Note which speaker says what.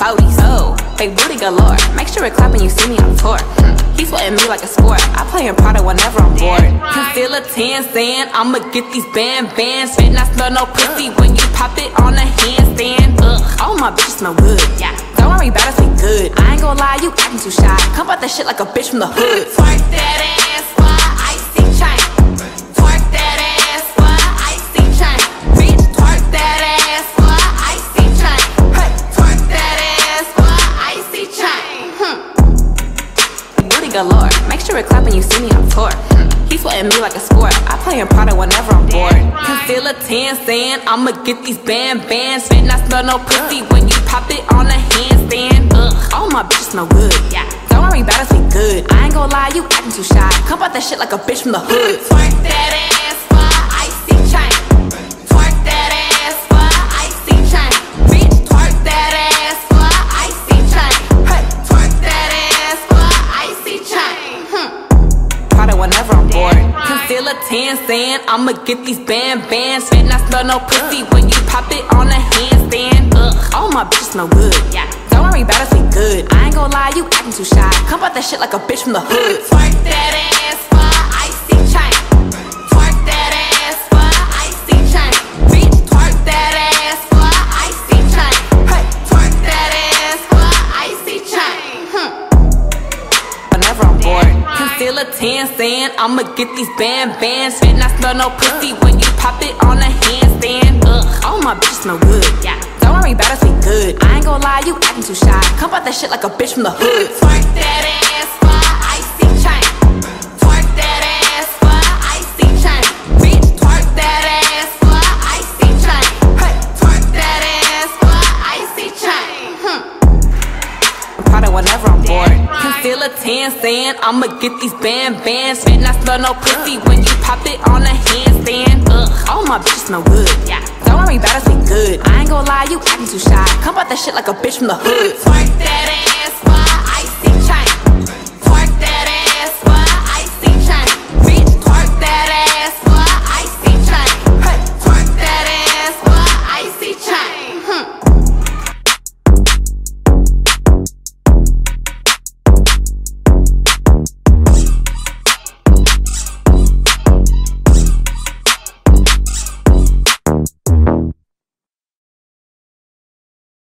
Speaker 1: 40s. Oh, big booty galore. Make sure it clap when you see me on tour. He's sweating me like a sport. I play in Prada whenever I'm bored. Concealer 10 saying I'ma get these band bands. Fit not smell no pussy when you pop it on a handstand. Ugh, all my bitches smell good. Yeah, don't worry about us, we good. I ain't gonna lie, you acting too shy. Come out that shit like a bitch from the hood. Twerk that ass galore. Make sure it clap when you see me on tour. He's sweating me like a sport. I play in Prada whenever I'm bored. Concealer 10 saying I'ma get these band bands. Fit not smell no pussy when you pop it on a handstand. Ugh, all my bitches smell good. Yeah, don't worry about us, good. I ain't gonna lie, you acting too shy. Come out that shit like a bitch from the hood. Twerk that ass 10 saying I'ma get these band bands. Fit not smell no pussy when you pop it on a handstand. Ugh, all my bitches smell good. Yeah, don't worry about us, we good. I ain't gonna lie, you acting too shy. Come out that shit like a bitch from the hood. Twerk that ass bored. a 10 saying I'ma get these band bands. Fit I smell no pussy when you pop it on a handstand. Ugh, all my bitches smell good. Yeah, don't worry about us, we good. I ain't gonna lie, you acting too shy. Come out that shit like a bitch from the hood. Concealer 10 saying I'ma get these band bands. Fit not smell no pussy when you pop it on a handstand. Ugh, all my bitches smell good. Yeah, don't worry about us, we good. I ain't gonna lie, you acting too shy. Come out that shit like a bitch from the hood. Twerk that ass